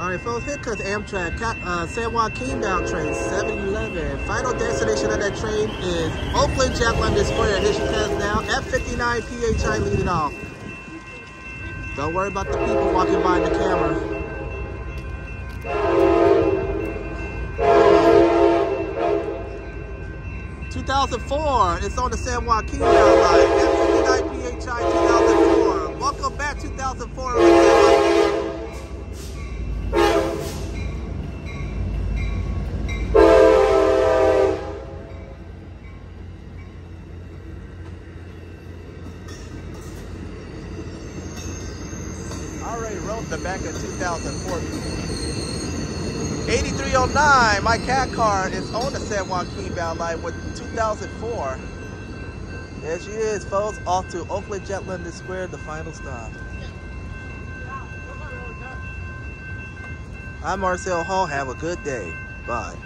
All right, folks, here comes Amtrak uh, San Joaquin bound train 711. Final destination of that train is Oakland Jack London Square. Here she comes now. F59 PHI leading off. Don't worry about the people walking by the camera. Two thousand four. It's on the San Joaquin line. F59 PHI 2004. Welcome back, 2004. Already wrote the back of 2004. 8309, my cab car is on the San Joaquin bound line with 2004. There she is, folks, off to Oakland Jack Square, the final stop. I'm Marcel Hall. Have a good day. Bye.